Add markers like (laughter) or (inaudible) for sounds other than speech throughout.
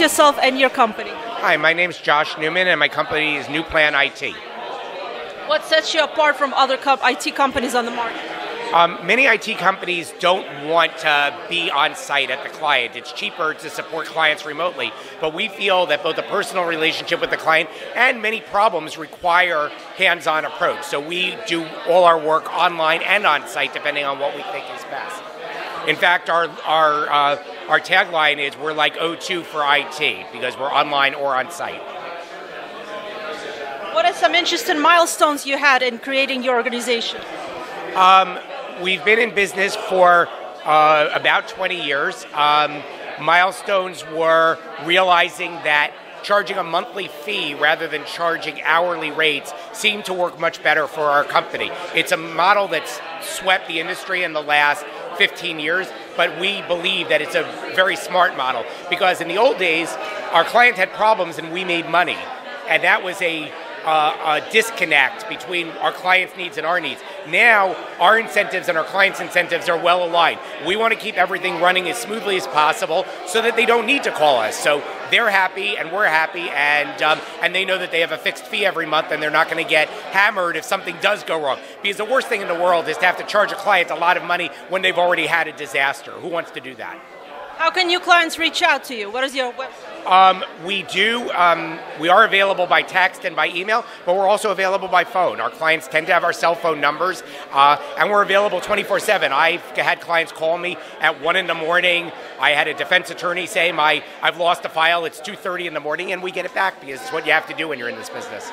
introduce yourself and your company. Hi, my name is Josh Newman, and my company is New Plan IT. What sets you apart from other co- IT companies on the market? Um, many IT companies don't want to be on site at the client. It's cheaper to support clients remotely. But we feel that both a personal relationship with the client and many problems require hands on approach. So we do all our work online and on site depending on what we think is best. In fact, our, our, uh, our tagline is we're like O2 for IT because we're online or on site. What are some interesting milestones you had in creating your organization? Um, we've been in business for uh, about 20 years. Um, milestones were realizing that charging a monthly fee rather than charging hourly rates seemed to work much better for our company. It's a model that's swept the industry in the last 15 years, but we believe that it's a very smart model because in the old days, our client had problems and we made money. And that was a uh, a disconnect between our clients' needs and our needs. Now, our incentives and our clients' incentives are well aligned. We want to keep everything running as smoothly as possible so that they don't need to call us. So they're happy and we're happy, and um, and they know that they have a fixed fee every month and they're not going to get hammered if something does go wrong. Because the worst thing in the world is to have to charge a client a lot of money when they've already had a disaster. Who wants to do that? How can your clients reach out to you? What is your website? Um, we do. Um, we are available by text and by email, but we're also available by phone. Our clients tend to have our cell phone numbers, uh, and we're available 24/7. I've had clients call me at one in the morning. I had a defense attorney say, "My, I've lost a file. It's 2:30 in the morning," and we get it back because it's what you have to do when you're in this business.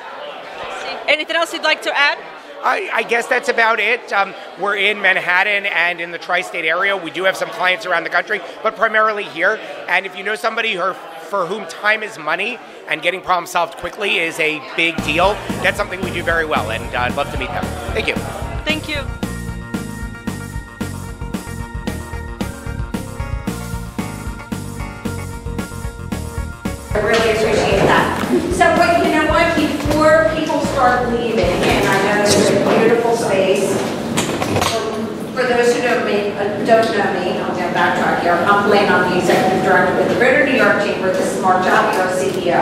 Anything else you'd like to add? I, I, guess that's about it. Um, we're in Manhattan and in the tri state area. We do have some clients around the country, but primarily here. And if you know somebody who for whom time is money and getting problems solved quickly is a big deal, that's something we do very well, and uh, I'd love to meet them. Thank you. Thank you. I really appreciate that. So, but you know what? Before people start leaving, and I know there's a beautiful space. For those who don't, me, uh, don't know me, I'm going to backtrack here. I'm Blaine, I'm the executive director with the Greater New York Chamber. This is Mark Jaffe, our CEO.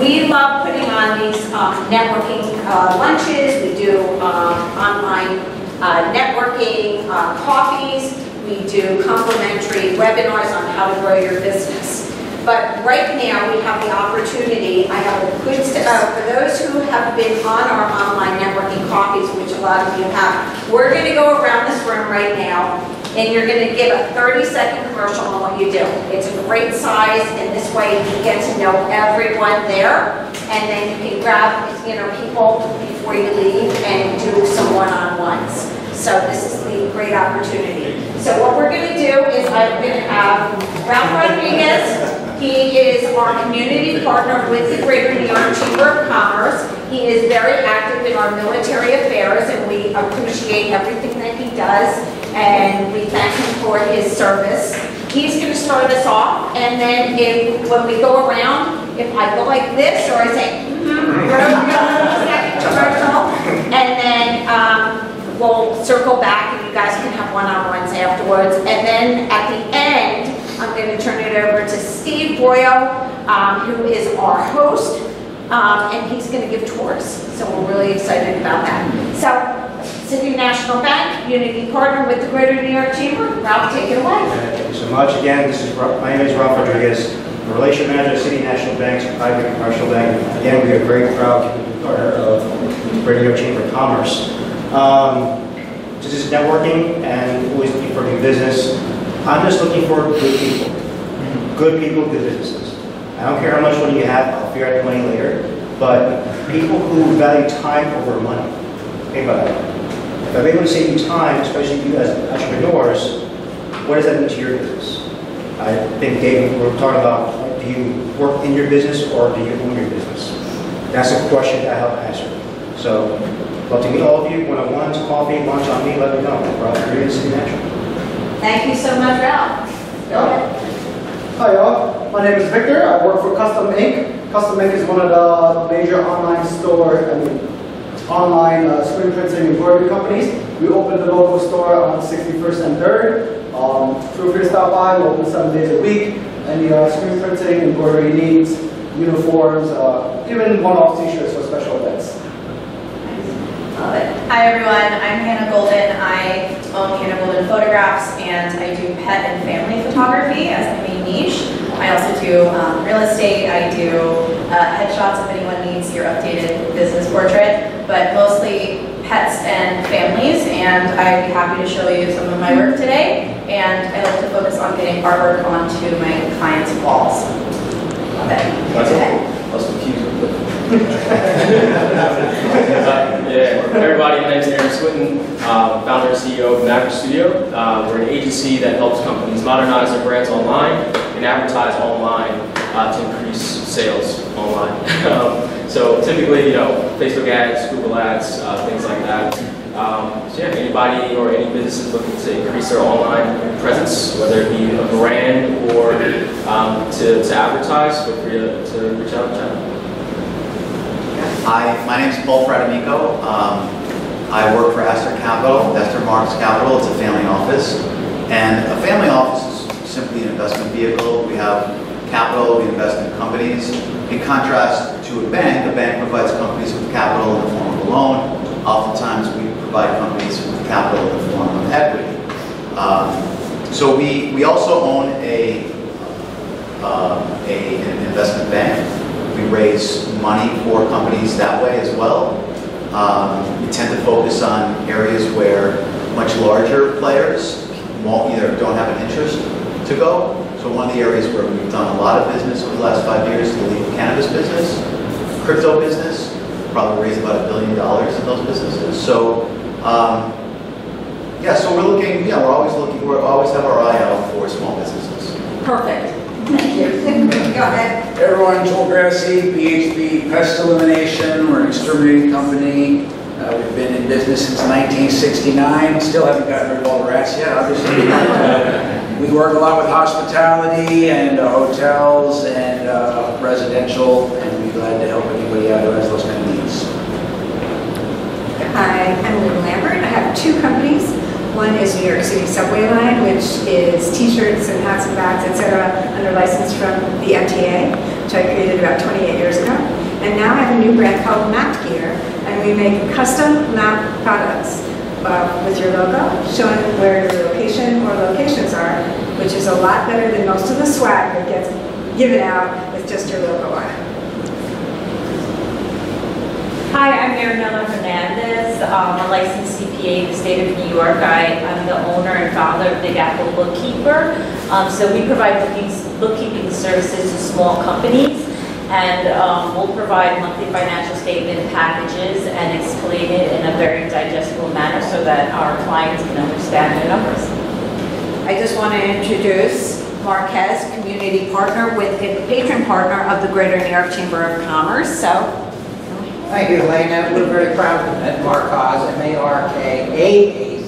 We love putting on these um, networking uh, lunches. We do um, online uh, networking uh, coffees. We do complimentary webinars on how to grow your business. But right now, we have the opportunity, I have a good, uh, for those who have been on our online networking coffees, which a lot of you have, we're going to go around this room right now, and you're going to give a 30-second commercial on what you do. It's a great size, and this way you get to know everyone there, and then you can grab, you know, people before you leave and do some one-on-ones. So this is the great opportunity. So what we're going to do is I'm going to have Ralph Rodriguez, he is our community partner with the Greater New York Chamber of Commerce. He is very active in our military affairs and we appreciate everything that he does and we thank him for his service. He's going to start us off and then if when we go around, if I go like this or I say, mm-hmm, and then um, we'll circle back and you guys can have one-on-ones afterwards. And then at the end, I'm going to turn it over to Steve Boyo, um, who is our host, um, and he's going to give tours. So we're really excited about that. So, City National Bank, Unity Partner with the Greater New York Chamber. Ralph, take it away. Thank you so much. Again, this is my name is Ralph Rodriguez, the Relation Manager of City National Bank's private commercial bank. Again, we are very proud partner of Greater New York Chamber of Commerce. Um, this is networking and always looking for new business. I'm just looking for good people. Good people, good businesses. I don't care how much money you have, I'll figure out the money later. But people who value time over money. Think about it. If I'm able to save you time, especially you as entrepreneurs, what does that mean to your business? I think, Dave, we're talking about do you work in your business or do you own your business? That's a question I help answer. So, love to meet all of you, one-on-ones, coffee, lunch on me, let me know. In City National. Thank you so much, Ralph. Go. Hi, y'all. My name is Victor. I work for Custom Ink. Custom Ink is one of the major online store, I mean, online uh, screen printing embroidery companies. We opened the local store on 61st and 3rd. Um, feel free to stop by. We open seven days a week. Any uh, screen printing, embroidery needs, uniforms, uh, even one-off t-shirts for special events. Love it. Hi, everyone. I'm Hannah Golden. I own Hannah Golden Photographs, and I do pet and family photography as my main niche. I also do um, real estate. I do uh, headshots if anyone needs your updated business portrait, but mostly pets and families, and I'd be happy to show you some of my work today. And I like to focus on getting artwork onto my clients' walls. Love it. That's Okay. Was confused. Uh, Yeah, everybody, my name is Aaron Swinton, um, founder and CEO of Maverick Studio. Uh, We're an agency that helps companies modernize their brands online and advertise online uh, to increase sales online. (laughs) Um, So typically, you know, Facebook ads, Google ads, uh, things like that. Um, So yeah, anybody or any businesses looking to increase their online presence, whether it be a brand or um, to to advertise, feel free to to reach out and chat. Hi, my name is Paul Fradamico. Um, I work for Esther Capital, Esther Marks Capital. It's a family office. And a family office is simply an investment vehicle. We have capital, we invest in companies. In contrast to a bank, a bank provides companies with capital in the form of a loan. Oftentimes, we provide companies with capital in the form of equity. Um, So we, we also own a, uh, a, an investment bank. We raise money for companies that way as well. Um, We tend to focus on areas where much larger players won't either, don't have an interest to go. So one of the areas where we've done a lot of business over the last five years is the legal cannabis business, crypto business, probably raised about a billion dollars in those businesses. So, um, yeah, so we're looking, yeah, we're always looking, we always have our eye out for small businesses. Perfect. Thank you. Everyone, Joel Grassi, BHB Pest Elimination. We're an exterminating company. Uh, We've been in business since 1969. Still haven't gotten rid of all the rats yet, obviously. Uh, We work a lot with hospitality and uh, hotels and uh, residential, and we'd be glad to help anybody out who has those kind of needs. Hi, I'm Lynn Lambert. I have two companies. One is New York City Subway Line, which is T-shirts and hats and bags, etc., under license from the MTA, which I created about 28 years ago. And now I have a new brand called Map Gear, and we make custom map products uh, with your logo, showing where your location or locations are, which is a lot better than most of the swag that gets given out with just your logo on it. Hi, I'm Marinella Hernandez, um, a licensed CPA in the state of New York. I, I'm the owner and founder of Big Apple Bookkeeper. Um, so we provide bookkeeping services to small companies, and um, we'll provide monthly financial statement packages and explain it in a very digestible manner so that our clients can understand their numbers. I just want to introduce Markaaz, community partner with a patron partner of the Greater New York Chamber of Commerce. So Thank you, Elena. We're very proud at Markaaz, M-A-R-K-A-A-Z,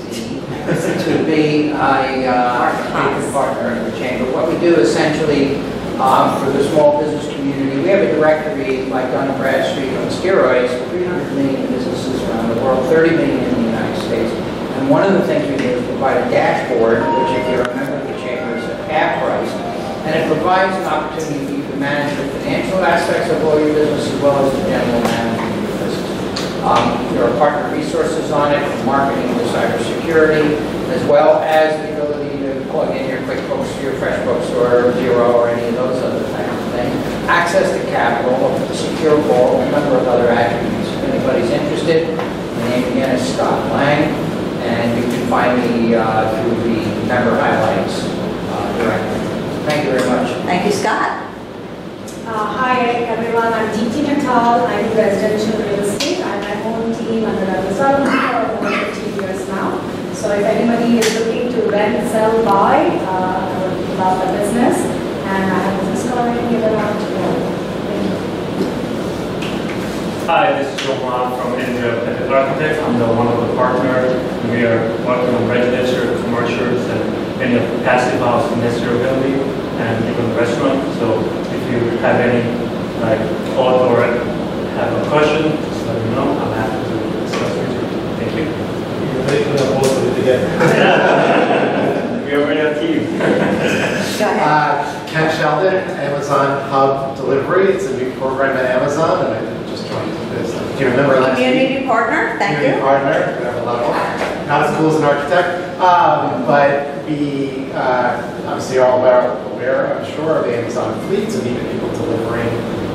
to be a uh, partner in the chamber. What we do essentially um, for the small business community, we have a directory like Dun Bradstreet on steroids, 300 million businesses around the world, 30 million in the United States. And one of the things we do is provide a dashboard, which if you're a member of the chamber is a half price, and it provides an opportunity for you to manage the financial aspects of all your business as well as the general management. Um, There are partner resources on it, from marketing to cybersecurity, as well as the ability to plug in your QuickBooks, your FreshBooks, or Xero, or any of those other types of things. Access to capital, secure vault, a number of other attributes. If anybody's interested, my name again is Scott Lang, and you can find me uh, through the member highlights uh, directory. Thank you very much. thank you, Scott. Uh, Hi everyone, I'm Deepti Natal. I do residential real estate. I have my own team under Ravi Solomon for over 15 years now. So if anybody is looking to rent, sell, buy, uh, I would love the business. And I have a business card I can give it out to you. Hi, this is Joe Brown from Indra Pepper Architects. I'm the one of the partner. We are working on residential, commercials, and any of the passive house in Nestor Valley, and even restaurant. So if you have any like thought or have a question, just let me know. I'm happy to discuss with you. Thank you. We are really a team. Uh, Ken Sheldon, Amazon Hub Delivery. It's a new program at Amazon, and I just joined the business. Do you remember last week? Community partner, thank Community you. partner, whatever level. Not as cool as an architect, um, but we uh, obviously are all aware, aware, I'm sure, of Amazon fleets and even people delivering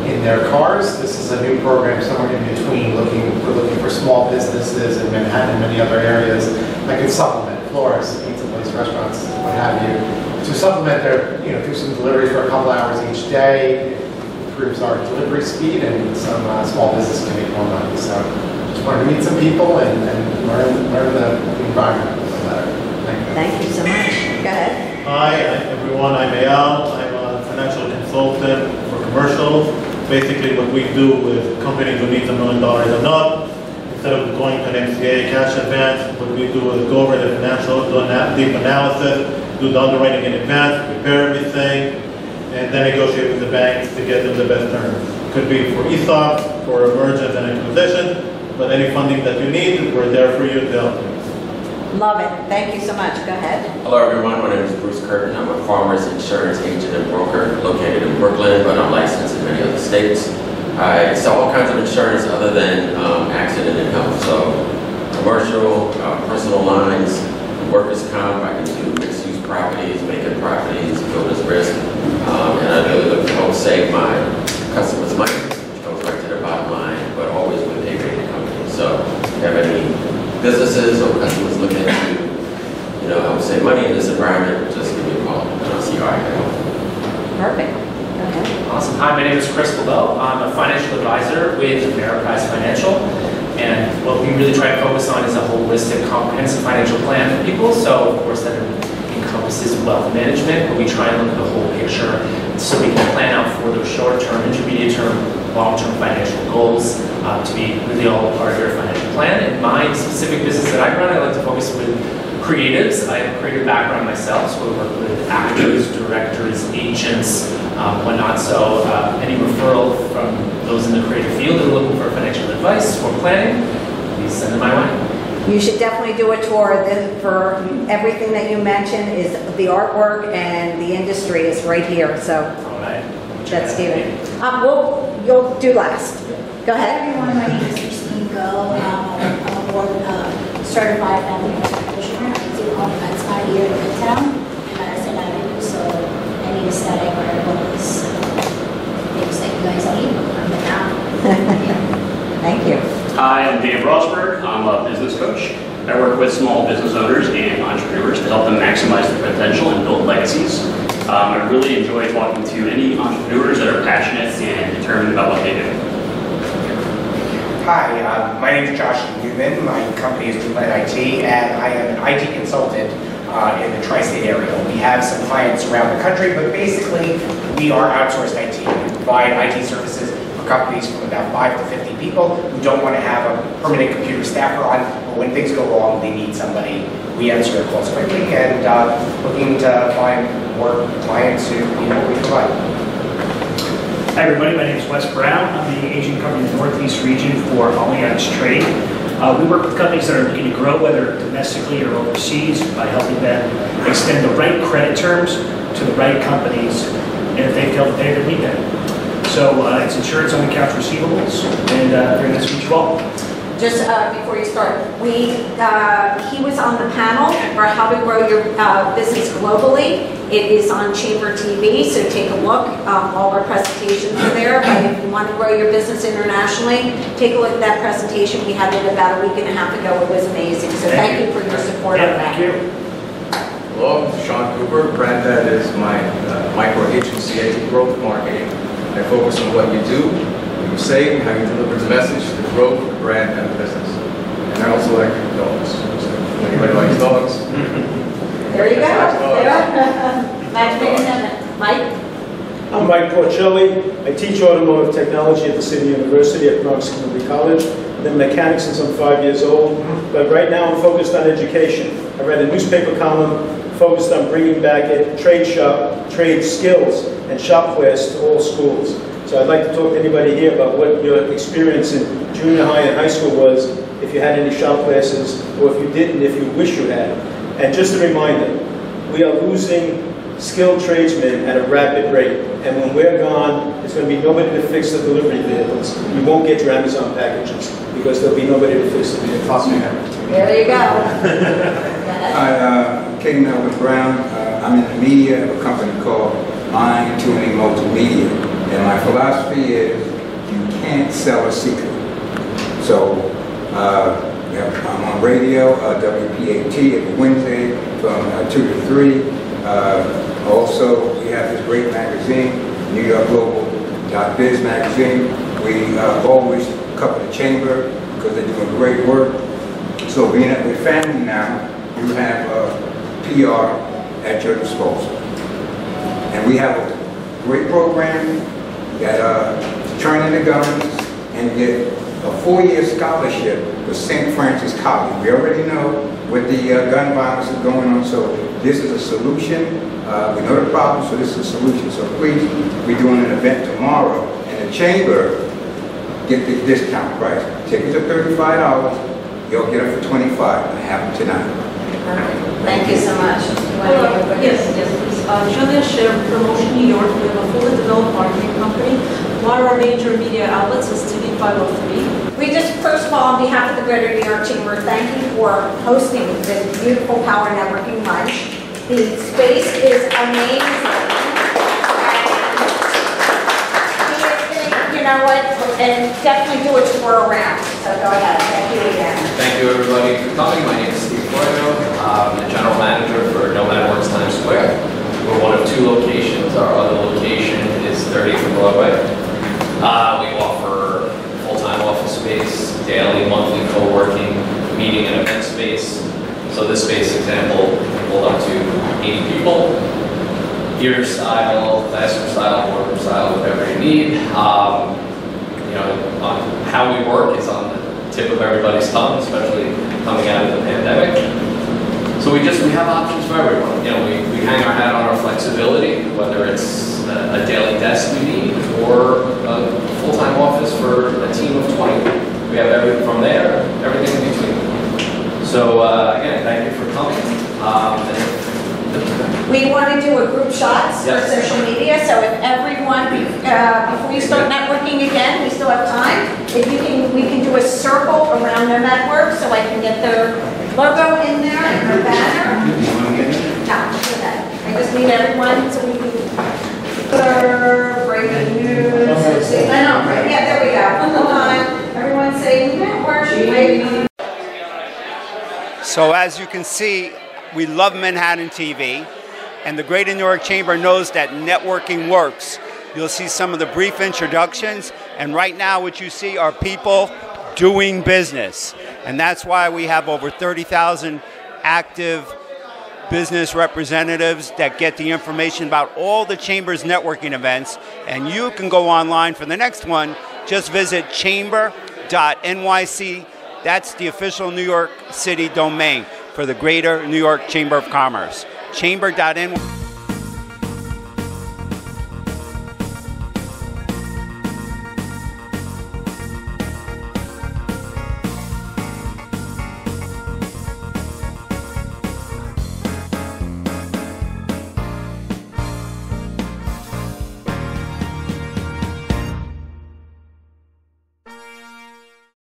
in their cars. This is a new program somewhere in between, looking, we're looking for small businesses in Manhattan and many other areas that can supplement florists, pizza place, restaurants, what have you, to supplement their, you know, do some deliveries for a couple hours each day. It Improves our delivery speed and some uh, small business can make more money. So just wanted to meet some people and, and learn, learn the environment a little better. Thank you. Thank you so much. Go ahead. Hi, everyone, I'm Eyal. I'm a financial consultant for commercials. Basically, what we do with companies who need a million dollars and up, instead of going to an MCA cash advance, what we do is go over the financial, do a deep analysis, do the underwriting in advance, prepare everything, and then negotiate with the banks to get them the best terms. Could be for ESOP, for mergers and acquisitions, but any funding that you need, we're there for you to help you. Love it. Thank you so much. Go ahead. Hello everyone, my name is Bruce Curtin. I'm a farmer's insurance agent and broker located in Brooklyn, but I'm licensed in many other states. I sell all kinds of insurance other than um, accident and health, so commercial, uh, personal lines, workers' comp, I can do mixed-use properties, vacant properties, builder's risk, um, and I really look to help save my customers money, which goes right to the bottom line, but always with a rated company. So if you have any businesses or customers looking to, you know, help save money in this environment, just give me a call and I'll see how I can. Perfect. Awesome. Hi, my name is Chris LeBeau. I'm a financial advisor with Ameriprise Financial. And what we really try to focus on is a holistic, comprehensive financial plan for people. So, of course, that encompasses wealth management, but we try and look at the whole picture so we can plan out for those short-term, intermediate-term, long-term financial goals uh, to be really all part of your financial plan. In my specific business that I run, I like to focus with creatives. I have a creative background myself, so I work with actors, directors, agents, um, whatnot. So uh, any referral from those in the creative field that are looking for financial advice or planning, please send them my way. You should definitely do a tour. This- For everything that you mentioned is the artwork and the industry is right here. So All right. that's Steven. Um, well, you'll do last. Go Hi ahead. everyone, my name is Christine Go. Um, I'm a board uh, certified family nurse practitioner. I do home pets out here in Midtown, in Madison Avenue, so any aesthetic or wellness things that you guys need, I'm the now. (laughs) Thank you. Hi, I'm Dave Rosberg. I'm a business coach. I work with small business owners and entrepreneurs to help them maximize their potential and build legacies. Um, I really enjoy talking to any entrepreneurs that are passionate and determined about what they do. Hi, uh, my name is Josh Newman. My company is Newman IT, and I am an IT consultant uh, in the tri-state area. We have some clients around the country, but basically, we are outsourced IT. We provide IT services for companies from about five to 50 people who don't want to have a permanent computer staffer on, but when things go wrong, they need somebody. We answer their calls quickly and uh, looking to find more clients who need what we provide. Hi, everybody. My name is Wes Brown. I'm the agent covering the Northeast region for Allianz Trade. Uh, we work with companies that are looking to grow, whether domestically or overseas, by helping them extend the right credit terms to the right companies, and if they fail to pay, then we pay. So uh, it's insurance on accounts receivables, and uh, very nice to meet you all. Just uh, before you start, we, uh, he was on the panel for how to grow your uh, business globally. It is on Chamber TV, so take a look. Um, All our presentations are there. But if you want to grow your business internationally, take a look at that presentation. We had it about a week and a half ago. It was amazing. So thank you for your support on Yeah, that. thank you. Hello, Sean Cooper. Granddad is my uh, micro agency, growth marketing. I focus on what you do, what you say, how you deliver the message, the growth of the brand and the business. And I also like dogs. So anybody likes dogs. (laughs) There you go. There. Match made. Mike? I'm Mike Porcelli. I teach automotive technology at the City University at Bronx Community College. I've been a mechanic since I'm five years old, but right now I'm focused on education. I read a newspaper column focused on bringing back a trade shop, trade skills, and shop class to all schools. So I'd like to talk to anybody here about what your experience in junior high and high school was, if you had any shop classes, or if you didn't, if you wish you had. And just a reminder, we are losing skilled tradesmen at a rapid rate. And when we're gone, there's going to be nobody to fix the delivery vehicles. You won't get your Amazon packages because there'll be nobody to fix the vehicles. There you go. (laughs) Hi, uh, King Melvin Brown. Uh, I'm in the media of a company called Mind Tuning Multimedia. And my philosophy is you can't sell a secret. So uh, yeah, I'm on radio, uh, WPAT every Wednesday from uh, 2 to 3. Uh, also, we have this great magazine, New York Global .biz magazine. We uh, always cover the chamber because they're doing great work. So being at we're family now, you have uh, PR at your disposal. And we have a great program that uh, turn in the guns and get a four-year scholarship to St. Francis College. We already know what the uh, gun violence is going on, so this is a solution. Uh, we know the problem, so this is a solution. So please, we're doing an event tomorrow, and the chamber get the discount price. Tickets are $35, you'll get it for 25 I have them tonight. Thank you so much. You Hello. give a quick- Yes, yes, please. Uh, Julia Sher, Promotion New York, we have a fully developed marketing company. One of our major media outlets is TV 503. We just, first of all, on behalf of the Greater New York Chamber, thank you for hosting this beautiful Power Networking Lunch. The space is amazing. And You know what, and definitely do a tour around, so go ahead, thank you again. Thank you, everybody, for coming. My name is Steve Fuego. I'm the general manager for Nomad Works Times Square. We're one of two locations. Our other location is 30th and Broadway. Uh, We offer space, daily, monthly co-working, meeting and event space. So this space example can hold up to 80 people. Your style, classroom style, boardroom style, whatever you need. Um, you know, on how we work is on the tip of everybody's tongue, especially coming out of the pandemic. So we just, we have options for everyone. You know, we, we hang our hat on our flexibility, whether it's a, a daily desk we need or a full-time office for a team of 20. We have everything from there, everything in between. So uh, again, thank you for coming. Um, and- We want to do a group shots for social media, so if everyone, uh, before you start networking again, we still have time, if you can, we can do a circle around their network, so I can get their logo in there and their banner. No, do that. I just need everyone, so we can put our breaking news. I know, right, yeah, there we go. Hold on, everyone say network, breaking So as you can see, we love Manhattan TV, and the Greater New York Chamber knows that networking works. You'll see some of the brief introductions, and right now what you see are people doing business. And that's why we have over 30,000 active business representatives that get the information about all the Chamber's networking events. And you can go online for the next one. Just visit chamber.nyc. That's the official New York City domain for the Greater New York Chamber of Commerce. Chamber.nyc.